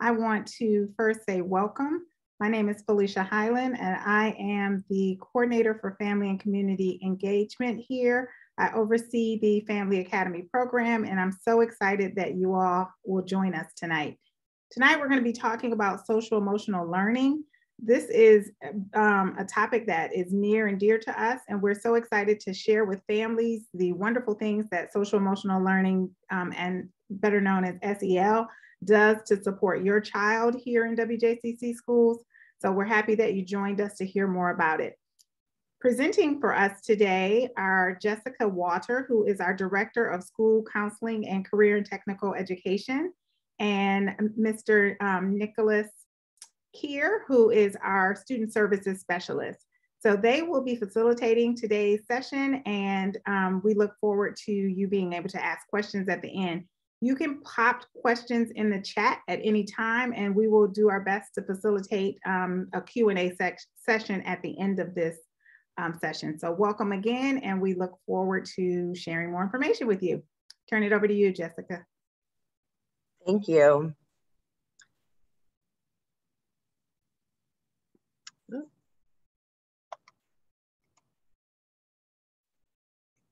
I want to first say welcome. My name is Felicia Highland, and I am the coordinator for family and community engagement here. I oversee the Family Academy program, and I'm so excited that you all will join us tonight. Tonight, we're going to be talking about social emotional learning. This is um, a topic that is near and dear to us, and we're so excited to share with families the wonderful things that social emotional learning um, and better known as SEL does to support your child here in WJCC schools. So we're happy that you joined us to hear more about it. Presenting for us today are Jessica Walter, who is our Director of School Counseling and Career and Technical Education, and Mr. Um, Nicholas Keir, who is our Student Services Specialist. So they will be facilitating today's session and um, we look forward to you being able to ask questions at the end. You can pop questions in the chat at any time and we will do our best to facilitate um, a Q&A session at the end of this um, session. So welcome again and we look forward to sharing more information with you. Turn it over to you, Jessica. Thank you.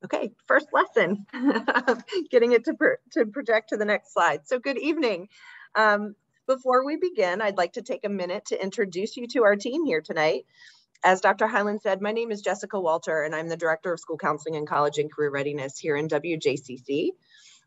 Okay, first lesson, getting it to, pro to project to the next slide. So good evening. Um, before we begin, I'd like to take a minute to introduce you to our team here tonight. As Dr. Highland said, my name is Jessica Walter and I'm the Director of School Counseling and College and Career Readiness here in WJCC.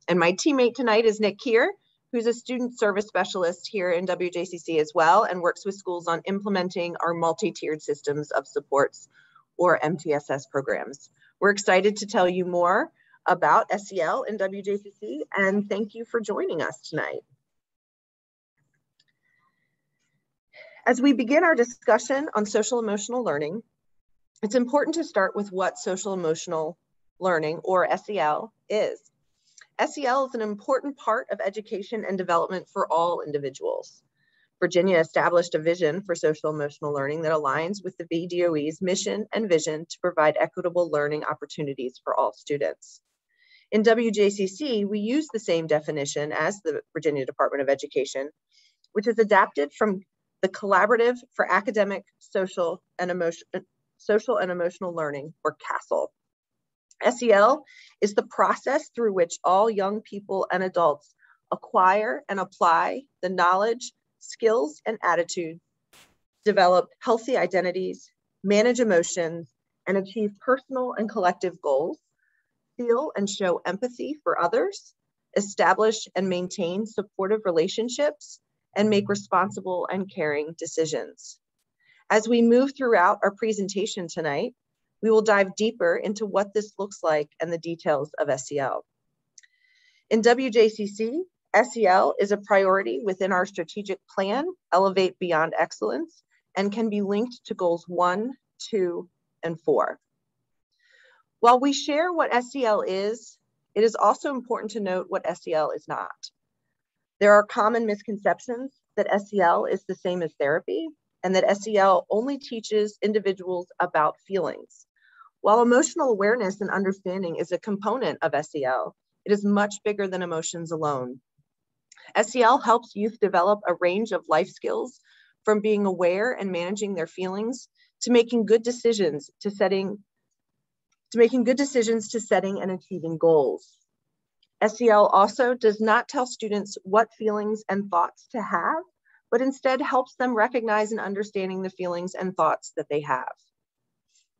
And my teammate tonight is Nick Keir, who's a student service specialist here in WJCC as well and works with schools on implementing our multi-tiered systems of supports or MTSS programs. We're excited to tell you more about SEL in WJCC and thank you for joining us tonight. As we begin our discussion on social emotional learning, it's important to start with what social emotional learning or SEL is. SEL is an important part of education and development for all individuals. Virginia established a vision for social emotional learning that aligns with the VDOE's mission and vision to provide equitable learning opportunities for all students. In WJCC, we use the same definition as the Virginia Department of Education, which is adapted from the Collaborative for Academic, Social, and Emotion, Social and Emotional Learning, or CASEL. SEL is the process through which all young people and adults acquire and apply the knowledge, skills, and attitudes, develop healthy identities, manage emotions, and achieve personal and collective goals, feel and show empathy for others, establish and maintain supportive relationships, and make responsible and caring decisions. As we move throughout our presentation tonight, we will dive deeper into what this looks like and the details of SEL. In WJCC, SEL is a priority within our strategic plan, Elevate Beyond Excellence, and can be linked to goals one, two, and four. While we share what SEL is, it is also important to note what SEL is not. There are common misconceptions that SEL is the same as therapy and that SEL only teaches individuals about feelings. While emotional awareness and understanding is a component of SEL, it is much bigger than emotions alone. SEL helps youth develop a range of life skills from being aware and managing their feelings to making good decisions to setting to making good decisions to setting and achieving goals. SEL also does not tell students what feelings and thoughts to have, but instead helps them recognize and understanding the feelings and thoughts that they have.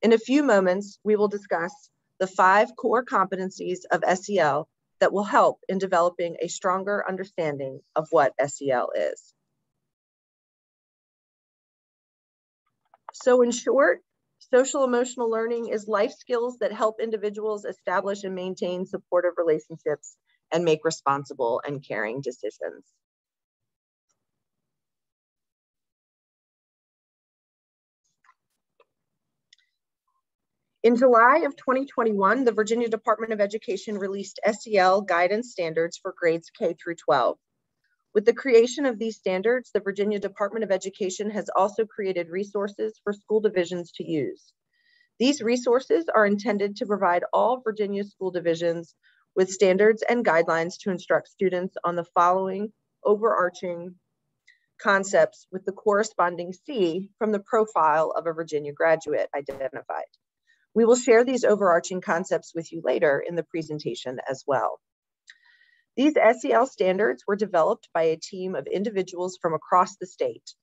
In a few moments, we will discuss the five core competencies of SEL that will help in developing a stronger understanding of what SEL is. So in short, social emotional learning is life skills that help individuals establish and maintain supportive relationships and make responsible and caring decisions. In July of 2021, the Virginia Department of Education released SEL guidance standards for grades K through 12. With the creation of these standards, the Virginia Department of Education has also created resources for school divisions to use. These resources are intended to provide all Virginia school divisions with standards and guidelines to instruct students on the following overarching concepts with the corresponding C from the profile of a Virginia graduate identified. We will share these overarching concepts with you later in the presentation as well. These SEL standards were developed by a team of individuals from across the state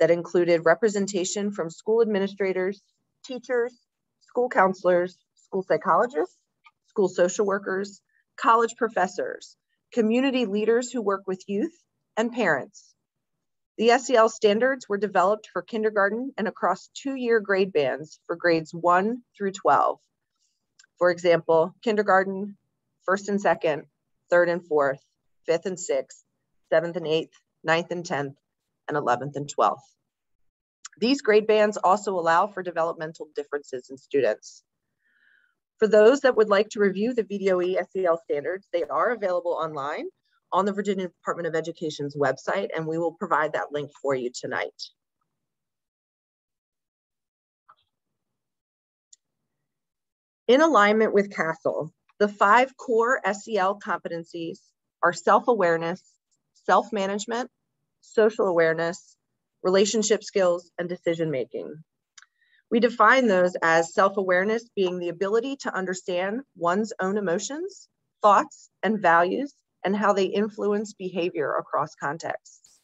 that included representation from school administrators, teachers, school counselors, school psychologists, school social workers, college professors, community leaders who work with youth, and parents. The SEL standards were developed for kindergarten and across two-year grade bands for grades 1 through 12. For example, kindergarten, first and second, third and fourth, fifth and sixth, seventh and eighth, ninth and 10th, and 11th and 12th. These grade bands also allow for developmental differences in students. For those that would like to review the VDOE SEL standards, they are available online on the Virginia Department of Education's website, and we will provide that link for you tonight. In alignment with CASEL, the five core SEL competencies are self-awareness, self-management, social awareness, relationship skills, and decision-making. We define those as self-awareness being the ability to understand one's own emotions, thoughts, and values, and how they influence behavior across contexts.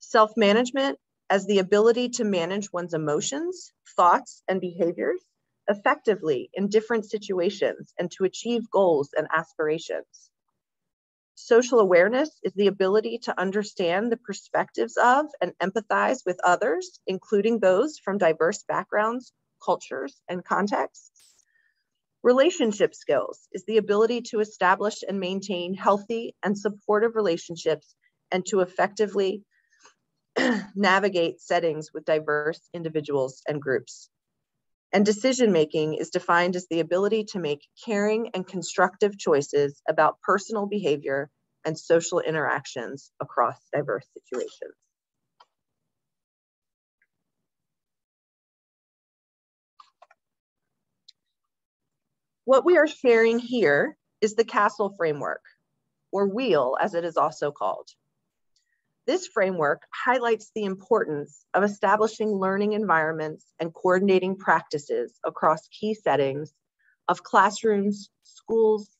Self-management as the ability to manage one's emotions, thoughts, and behaviors effectively in different situations and to achieve goals and aspirations. Social awareness is the ability to understand the perspectives of and empathize with others, including those from diverse backgrounds, cultures, and contexts. Relationship skills is the ability to establish and maintain healthy and supportive relationships and to effectively navigate settings with diverse individuals and groups. And decision making is defined as the ability to make caring and constructive choices about personal behavior and social interactions across diverse situations. What we are sharing here is the CASEL framework, or WHEEL as it is also called. This framework highlights the importance of establishing learning environments and coordinating practices across key settings of classrooms, schools,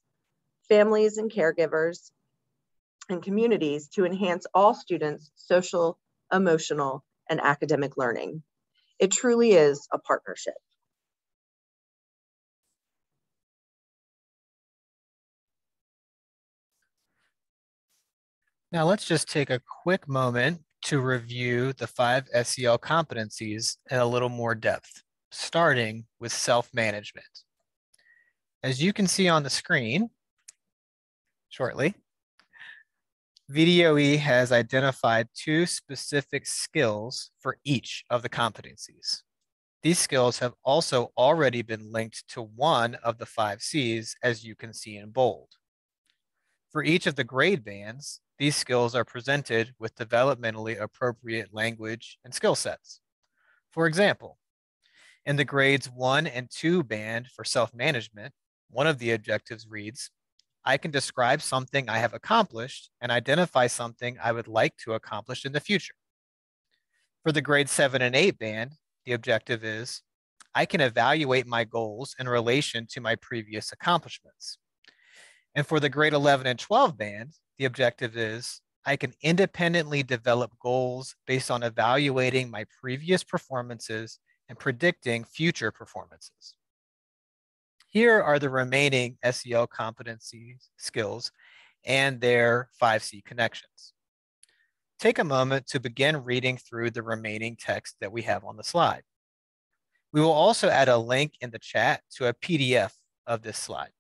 families and caregivers, and communities to enhance all students' social, emotional, and academic learning. It truly is a partnership. Now let's just take a quick moment to review the five SEL competencies in a little more depth, starting with self-management. As you can see on the screen shortly, VDOE has identified two specific skills for each of the competencies. These skills have also already been linked to one of the five C's, as you can see in bold. For each of the grade bands, these skills are presented with developmentally appropriate language and skill sets. For example, in the grades one and two band for self-management, one of the objectives reads, I can describe something I have accomplished and identify something I would like to accomplish in the future. For the grade seven and eight band, the objective is, I can evaluate my goals in relation to my previous accomplishments. And for the grade 11 and 12 band, the objective is I can independently develop goals based on evaluating my previous performances and predicting future performances. Here are the remaining SEL competency skills and their 5C connections. Take a moment to begin reading through the remaining text that we have on the slide. We will also add a link in the chat to a PDF of this slide.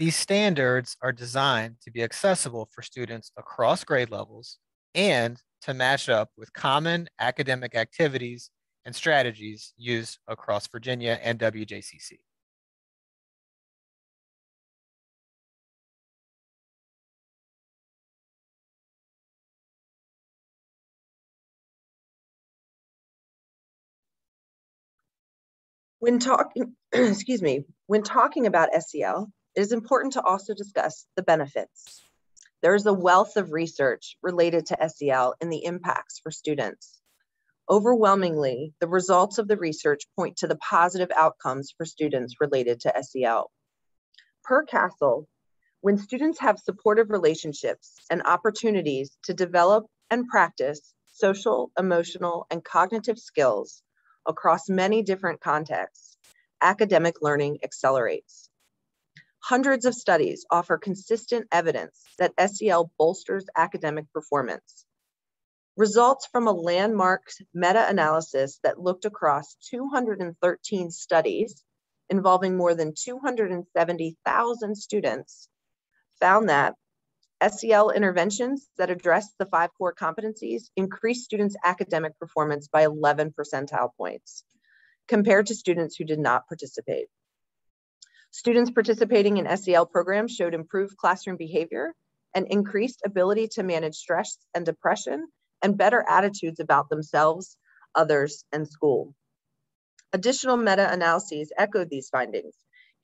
These standards are designed to be accessible for students across grade levels and to match up with common academic activities and strategies used across Virginia and WJCC. When talking, excuse me, when talking about SEL, it is important to also discuss the benefits. There is a wealth of research related to SEL and the impacts for students. Overwhelmingly, the results of the research point to the positive outcomes for students related to SEL. Per CASEL, when students have supportive relationships and opportunities to develop and practice social, emotional, and cognitive skills across many different contexts, academic learning accelerates. Hundreds of studies offer consistent evidence that SEL bolsters academic performance. Results from a landmark meta-analysis that looked across 213 studies involving more than 270,000 students found that SEL interventions that address the five core competencies increase students' academic performance by 11 percentile points compared to students who did not participate. Students participating in SEL programs showed improved classroom behavior and increased ability to manage stress and depression and better attitudes about themselves, others, and school. Additional meta-analyses echoed these findings.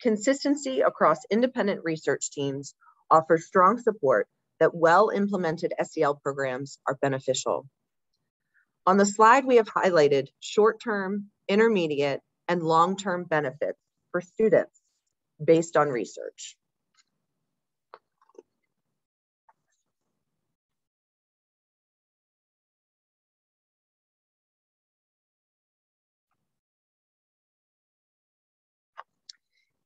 Consistency across independent research teams offers strong support that well-implemented SEL programs are beneficial. On the slide, we have highlighted short-term, intermediate, and long-term benefits for students based on research.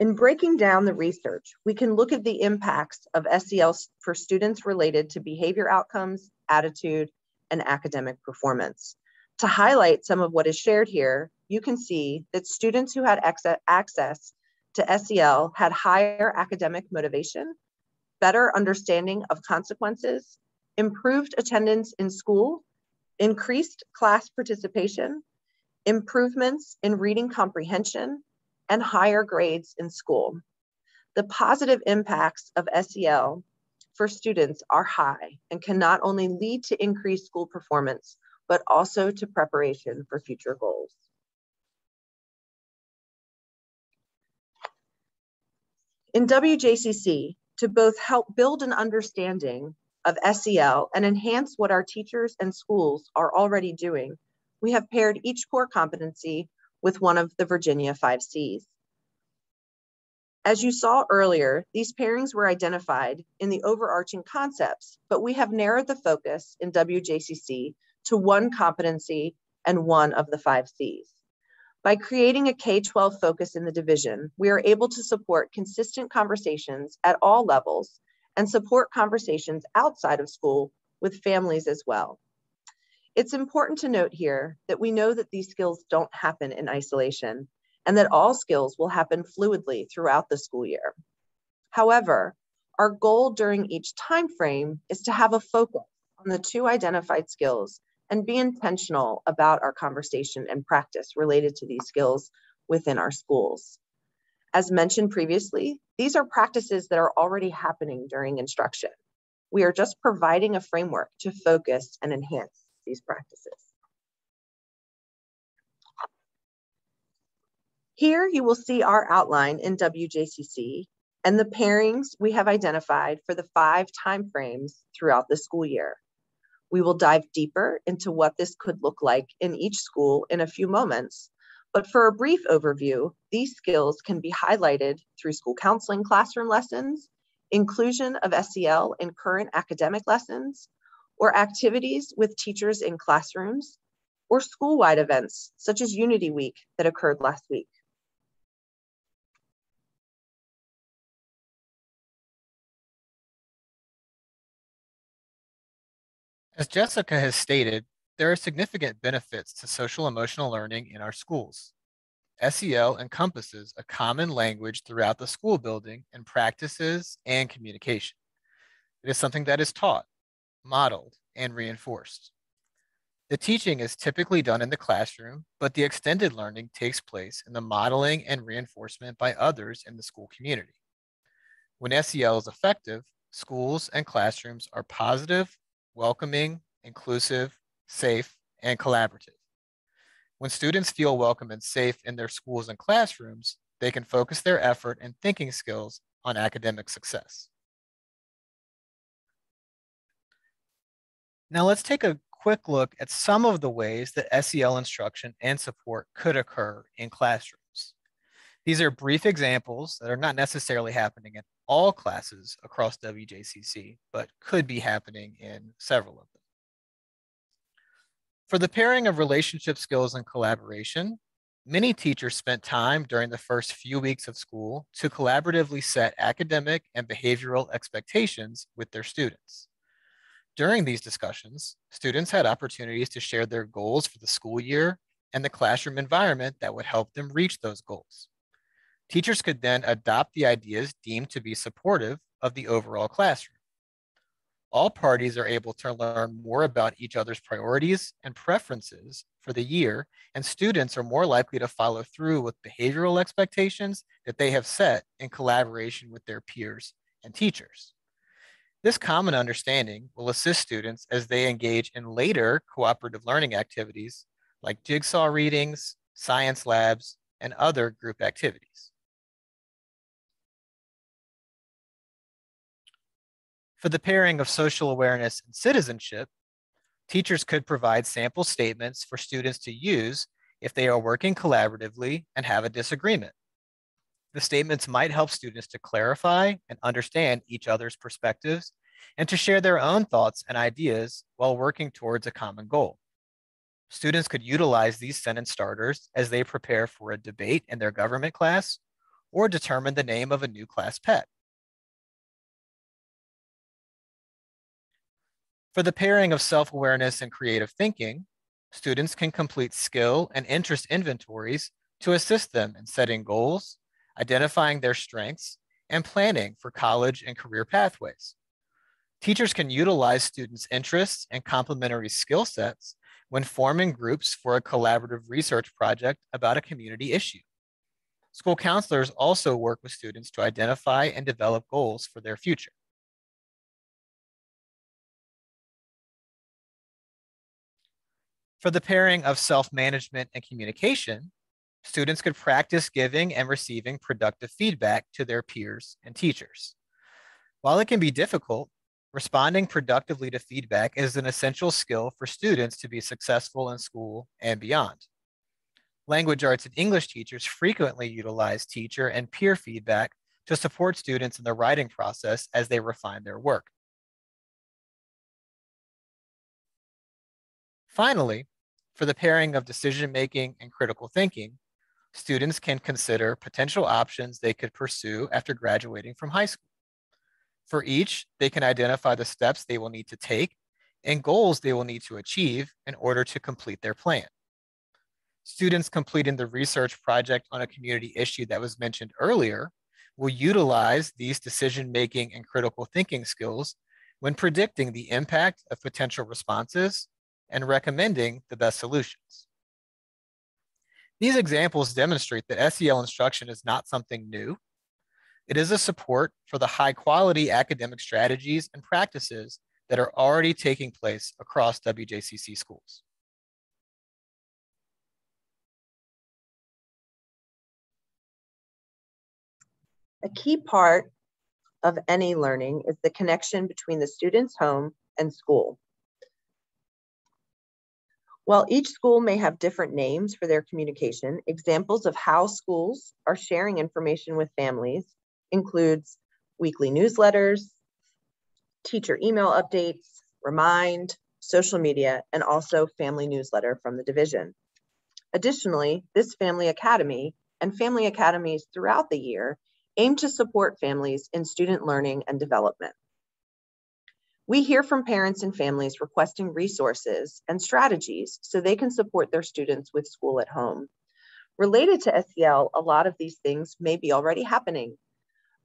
In breaking down the research, we can look at the impacts of SEL for students related to behavior outcomes, attitude, and academic performance. To highlight some of what is shared here, you can see that students who had access to SEL had higher academic motivation, better understanding of consequences, improved attendance in school, increased class participation, improvements in reading comprehension, and higher grades in school. The positive impacts of SEL for students are high and can not only lead to increased school performance, but also to preparation for future goals. In WJCC, to both help build an understanding of SEL and enhance what our teachers and schools are already doing, we have paired each core competency with one of the Virginia five Cs. As you saw earlier, these pairings were identified in the overarching concepts, but we have narrowed the focus in WJCC to one competency and one of the five Cs. By creating a K-12 focus in the division, we are able to support consistent conversations at all levels and support conversations outside of school with families as well. It's important to note here that we know that these skills don't happen in isolation and that all skills will happen fluidly throughout the school year. However, our goal during each time frame is to have a focus on the two identified skills and be intentional about our conversation and practice related to these skills within our schools. As mentioned previously, these are practices that are already happening during instruction. We are just providing a framework to focus and enhance these practices. Here you will see our outline in WJCC and the pairings we have identified for the five timeframes throughout the school year. We will dive deeper into what this could look like in each school in a few moments. But for a brief overview, these skills can be highlighted through school counseling classroom lessons, inclusion of SEL in current academic lessons, or activities with teachers in classrooms, or school-wide events such as Unity Week that occurred last week. As Jessica has stated, there are significant benefits to social emotional learning in our schools. SEL encompasses a common language throughout the school building and practices and communication. It is something that is taught, modeled, and reinforced. The teaching is typically done in the classroom, but the extended learning takes place in the modeling and reinforcement by others in the school community. When SEL is effective, schools and classrooms are positive, welcoming, inclusive, safe, and collaborative. When students feel welcome and safe in their schools and classrooms, they can focus their effort and thinking skills on academic success. Now let's take a quick look at some of the ways that SEL instruction and support could occur in classrooms. These are brief examples that are not necessarily happening in all classes across WJCC, but could be happening in several of them. For the pairing of relationship skills and collaboration, many teachers spent time during the first few weeks of school to collaboratively set academic and behavioral expectations with their students. During these discussions, students had opportunities to share their goals for the school year and the classroom environment that would help them reach those goals. Teachers could then adopt the ideas deemed to be supportive of the overall classroom. All parties are able to learn more about each other's priorities and preferences for the year, and students are more likely to follow through with behavioral expectations that they have set in collaboration with their peers and teachers. This common understanding will assist students as they engage in later cooperative learning activities like jigsaw readings, science labs, and other group activities. For the pairing of social awareness and citizenship, teachers could provide sample statements for students to use if they are working collaboratively and have a disagreement. The statements might help students to clarify and understand each other's perspectives and to share their own thoughts and ideas while working towards a common goal. Students could utilize these sentence starters as they prepare for a debate in their government class or determine the name of a new class pet. For the pairing of self-awareness and creative thinking, students can complete skill and interest inventories to assist them in setting goals, identifying their strengths, and planning for college and career pathways. Teachers can utilize students' interests and complementary skill sets when forming groups for a collaborative research project about a community issue. School counselors also work with students to identify and develop goals for their future. For the pairing of self-management and communication, students could practice giving and receiving productive feedback to their peers and teachers. While it can be difficult, Responding productively to feedback is an essential skill for students to be successful in school and beyond. Language arts and English teachers frequently utilize teacher and peer feedback to support students in the writing process as they refine their work. Finally, for the pairing of decision making and critical thinking, students can consider potential options they could pursue after graduating from high school. For each, they can identify the steps they will need to take and goals they will need to achieve in order to complete their plan. Students completing the research project on a community issue that was mentioned earlier will utilize these decision-making and critical thinking skills when predicting the impact of potential responses and recommending the best solutions. These examples demonstrate that SEL instruction is not something new it is a support for the high quality academic strategies and practices that are already taking place across WJCC schools. A key part of any learning is the connection between the student's home and school. While each school may have different names for their communication, examples of how schools are sharing information with families includes weekly newsletters, teacher email updates, Remind, social media, and also family newsletter from the division. Additionally, this Family Academy and family academies throughout the year aim to support families in student learning and development. We hear from parents and families requesting resources and strategies so they can support their students with school at home. Related to SEL, a lot of these things may be already happening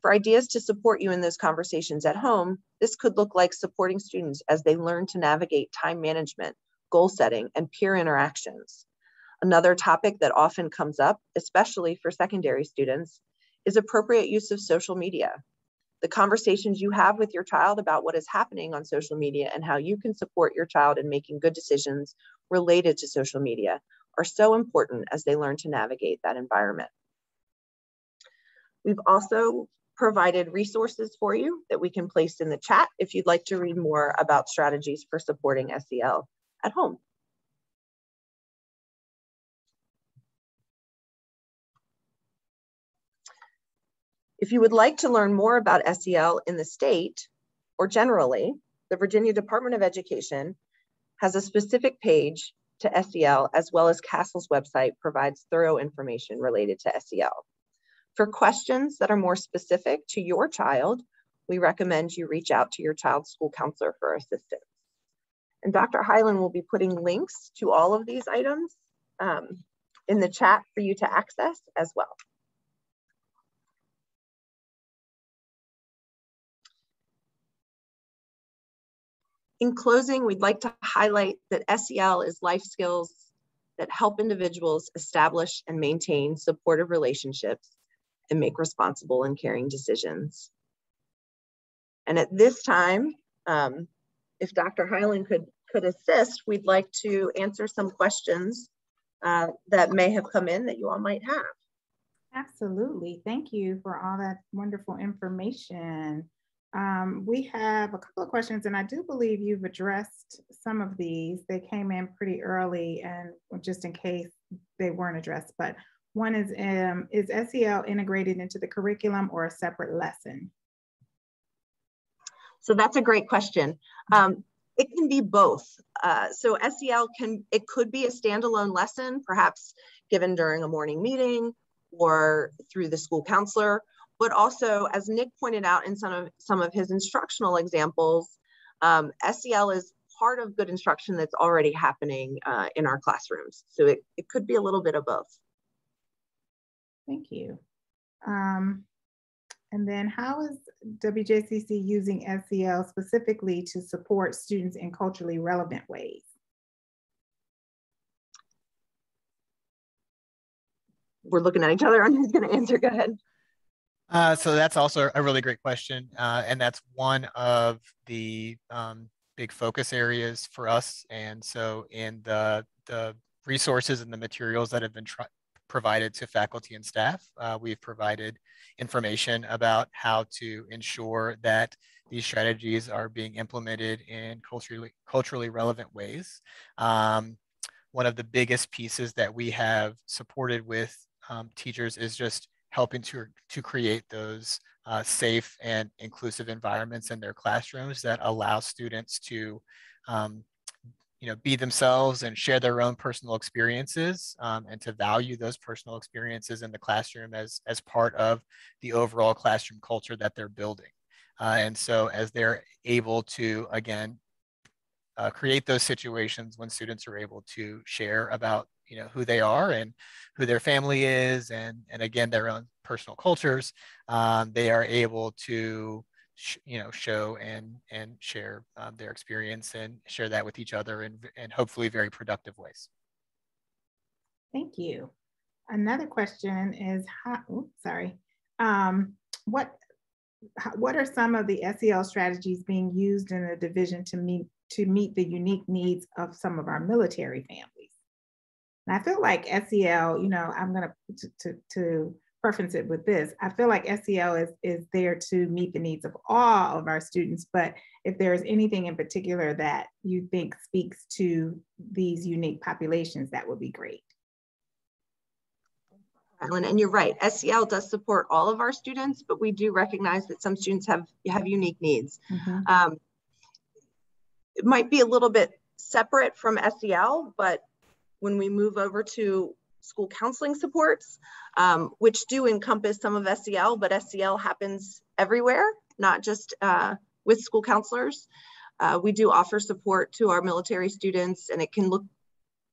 for ideas to support you in those conversations at home, this could look like supporting students as they learn to navigate time management, goal setting, and peer interactions. Another topic that often comes up, especially for secondary students, is appropriate use of social media. The conversations you have with your child about what is happening on social media and how you can support your child in making good decisions related to social media are so important as they learn to navigate that environment. We've also provided resources for you that we can place in the chat if you'd like to read more about strategies for supporting SEL at home. If you would like to learn more about SEL in the state or generally, the Virginia Department of Education has a specific page to SEL as well as CASEL's website provides thorough information related to SEL. For questions that are more specific to your child, we recommend you reach out to your child's school counselor for assistance. And Dr. Hyland will be putting links to all of these items um, in the chat for you to access as well. In closing, we'd like to highlight that SEL is life skills that help individuals establish and maintain supportive relationships and make responsible and caring decisions. And at this time, um, if Dr. Hyland could, could assist, we'd like to answer some questions uh, that may have come in that you all might have. Absolutely. Thank you for all that wonderful information. Um, we have a couple of questions, and I do believe you've addressed some of these. They came in pretty early, and just in case they weren't addressed, but one is um, Is SEL integrated into the curriculum or a separate lesson? So that's a great question. Um, it can be both. Uh, so SEL can, it could be a standalone lesson, perhaps given during a morning meeting or through the school counselor, but also as Nick pointed out in some of, some of his instructional examples, um, SEL is part of good instruction that's already happening uh, in our classrooms. So it, it could be a little bit of both. Thank you. Um, and then how is WJCC using SEL specifically to support students in culturally relevant ways? We're looking at each other on who's gonna answer, go ahead. Uh, so that's also a really great question. Uh, and that's one of the um, big focus areas for us. And so in the, the resources and the materials that have been provided to faculty and staff, uh, we've provided information about how to ensure that these strategies are being implemented in culturally, culturally relevant ways. Um, one of the biggest pieces that we have supported with um, teachers is just helping to, to create those uh, safe and inclusive environments in their classrooms that allow students to um, you know, be themselves and share their own personal experiences um, and to value those personal experiences in the classroom as, as part of the overall classroom culture that they're building. Uh, and so as they're able to, again, uh, create those situations when students are able to share about you know who they are and who their family is and and again their own personal cultures um, they are able to sh- you know show and and share um, their experience and share that with each other in in hopefully very productive ways. Thank you. Another question is how oops, sorry. Um, what what are some of the SEL strategies being used in the division to meet to meet the unique needs of some of our military families and I feel like SEL, you know, I'm going to, to, to preference it with this. I feel like SEL is, is there to meet the needs of all of our students, but if there's anything in particular that you think speaks to these unique populations, that would be great. And you're right, SEL does support all of our students, but we do recognize that some students have, have unique needs. Mm -hmm. um, it might be a little bit separate from SEL, but when we move over to school counseling supports, um, which do encompass some of SEL, but SEL happens everywhere, not just uh, with school counselors. Uh, we do offer support to our military students and it can look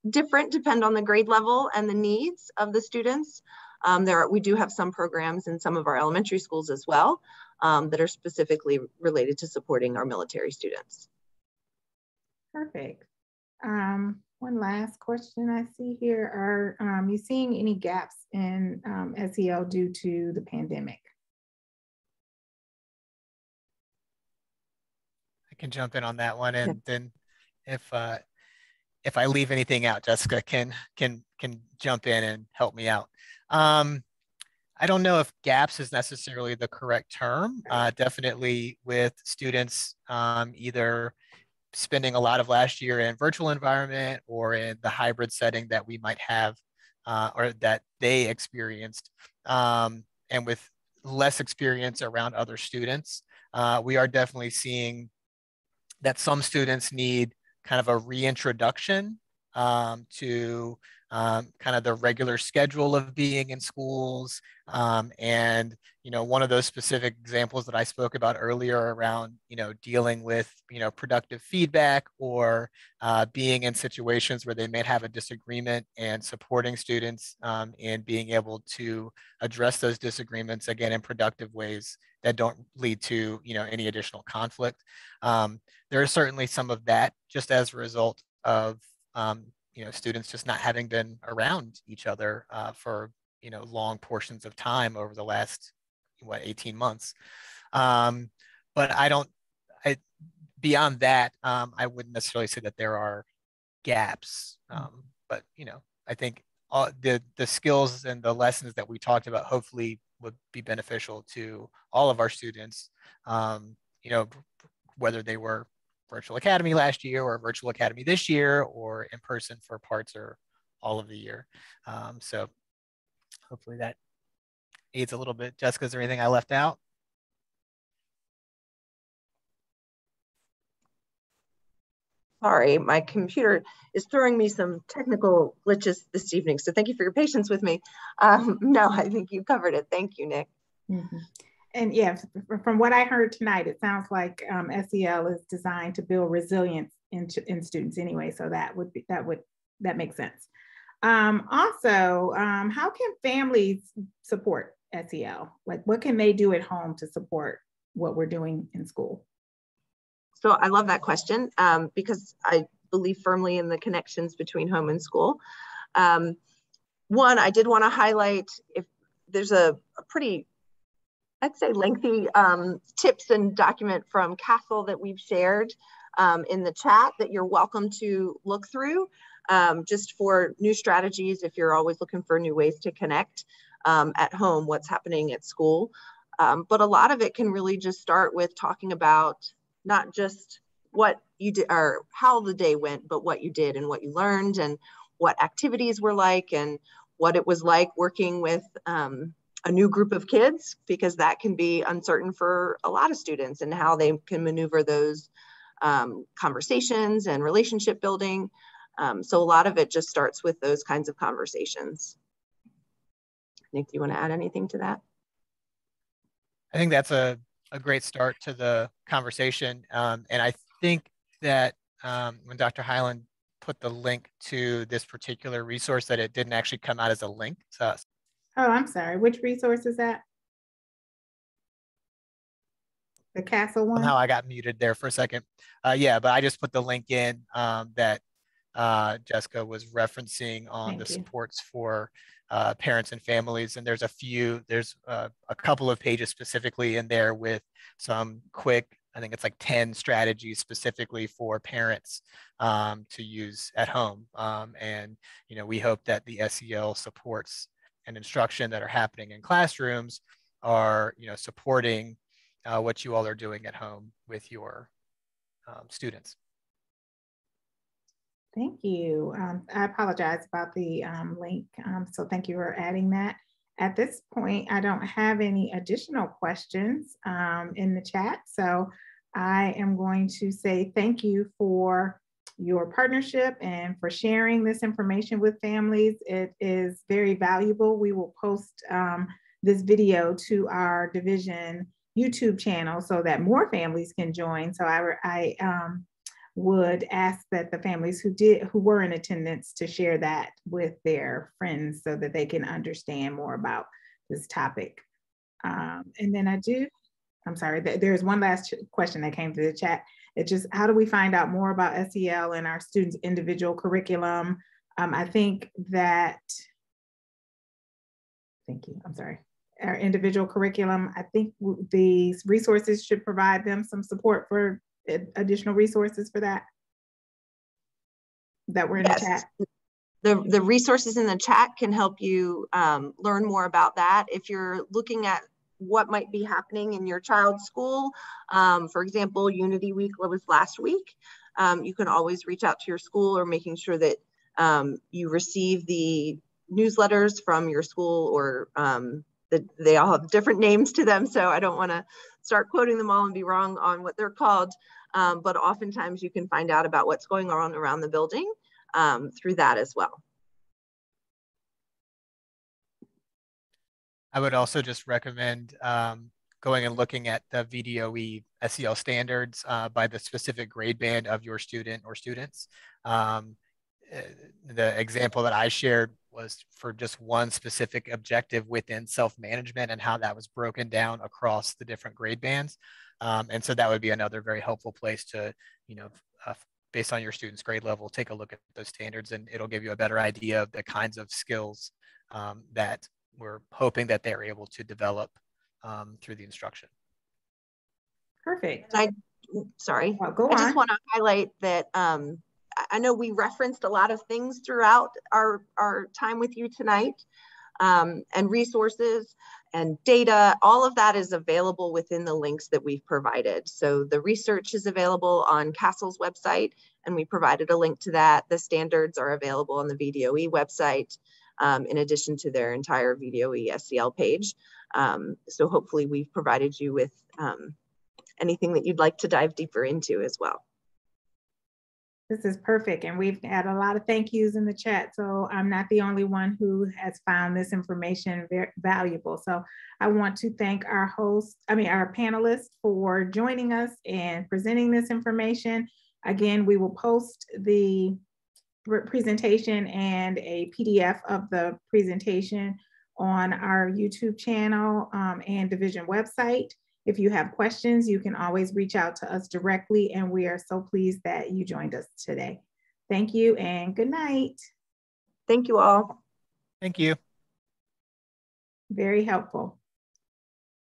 different depend on the grade level and the needs of the students. Um, there are, we do have some programs in some of our elementary schools as well um, that are specifically related to supporting our military students. Perfect. Um, one last question I see here. Are um, you seeing any gaps in um, SEL due to the pandemic? I can jump in on that one. And yeah. then if, uh, if I leave anything out, Jessica can can can jump in and help me out. Um, I don't know if gaps is necessarily the correct term. Uh, definitely with students um, either spending a lot of last year in virtual environment or in the hybrid setting that we might have uh, or that they experienced. Um, and with less experience around other students, uh, we are definitely seeing that some students need kind of a reintroduction um, to um, kind of the regular schedule of being in schools. Um, and, you know, one of those specific examples that I spoke about earlier around, you know, dealing with, you know, productive feedback or uh, being in situations where they may have a disagreement and supporting students um, in being able to address those disagreements again in productive ways that don't lead to, you know, any additional conflict. Um, there is certainly some of that just as a result of um, you know students just not having been around each other uh, for you know long portions of time over the last what 18 months. Um, but i don't I, beyond that um, i wouldn't necessarily say that there are gaps um, but you know i think all the the skills and the lessons that we talked about hopefully would be beneficial to all of our students um, you know whether they were virtual academy last year or virtual academy this year or in person for parts or all of the year. Um, so hopefully that aids a little bit. Jessica, is there anything I left out? Sorry, my computer is throwing me some technical glitches this evening. So thank you for your patience with me. Um, no, I think you covered it. Thank you, Nick. Mm -hmm and yeah, from what I heard tonight, it sounds like um, SEL is designed to build resilience in, in students anyway. So that would be, that would, that makes sense. Um, also, um, how can families support SEL? Like what can they do at home to support what we're doing in school? So I love that question um, because I believe firmly in the connections between home and school. Um, one, I did want to highlight if there's a, a pretty I'd say lengthy um, tips and document from CASEL that we've shared um, in the chat that you're welcome to look through um, just for new strategies if you're always looking for new ways to connect um, at home, what's happening at school. Um, but a lot of it can really just start with talking about not just what you did or how the day went, but what you did and what you learned and what activities were like and what it was like working with um, a new group of kids because that can be uncertain for a lot of students and how they can maneuver those um, conversations and relationship building. Um, so a lot of it just starts with those kinds of conversations. Nick, do you want to add anything to that? I think that's a, a great start to the conversation. Um, and I think that um, when Dr. Highland put the link to this particular resource that it didn't actually come out as a link us. Oh, I'm sorry. Which resource is that? The CASEL one? Somehow I got muted there for a second. Uh, yeah, but I just put the link in um, that uh, Jessica was referencing on Thank the you. supports for uh, parents and families. And there's a few, there's uh, a couple of pages specifically in there with some quick, I think it's like 10 strategies specifically for parents um, to use at home. Um, and, you know, we hope that the SEL supports and instruction that are happening in classrooms are you know supporting uh, what you all are doing at home with your um, students. Thank you. Um, I apologize about the um, link. Um, so thank you for adding that. At this point, I don't have any additional questions um, in the chat. So I am going to say thank you for your partnership and for sharing this information with families. It is very valuable. We will post um, this video to our division YouTube channel so that more families can join. So I, I um, would ask that the families who did who were in attendance to share that with their friends so that they can understand more about this topic. Um, and then I do, I'm sorry, there's one last question that came to the chat. It's just how do we find out more about SEL and our students' individual curriculum? Um, I think that, thank you, I'm sorry. Our individual curriculum, I think these resources should provide them some support for additional resources for that. that were in yes. the chat? The, the resources in the chat can help you um, learn more about that. If you're looking at what might be happening in your child's school, um, for example, Unity Week was last week, um, you can always reach out to your school or making sure that um, you receive the newsletters from your school or um, the, they all have different names to them. So I don't want to start quoting them all and be wrong on what they're called. Um, but oftentimes you can find out about what's going on around the building um, through that as well. I would also just recommend um, going and looking at the VDOE SEL standards uh, by the specific grade band of your student or students. Um, uh, the example that I shared was for just one specific objective within self-management and how that was broken down across the different grade bands. Um, and so that would be another very helpful place to, you know, uh, based on your student's grade level, take a look at those standards and it'll give you a better idea of the kinds of skills um, that we're hoping that they're able to develop um, through the instruction. Perfect. I, sorry, oh, go I just want to highlight that um, I know we referenced a lot of things throughout our, our time with you tonight um, and resources and data, all of that is available within the links that we've provided. So the research is available on CASEL's website and we provided a link to that. The standards are available on the VDOE website um, in addition to their entire VDOE SEL page. Um, so hopefully we've provided you with um, anything that you'd like to dive deeper into as well. This is perfect. And we've had a lot of thank yous in the chat. So I'm not the only one who has found this information very valuable. So I want to thank our host, I mean, our panelists for joining us and presenting this information. Again, we will post the presentation and a PDF of the presentation on our YouTube channel um, and division website. If you have questions, you can always reach out to us directly, and we are so pleased that you joined us today. Thank you and good night. Thank you all. Thank you. Very helpful.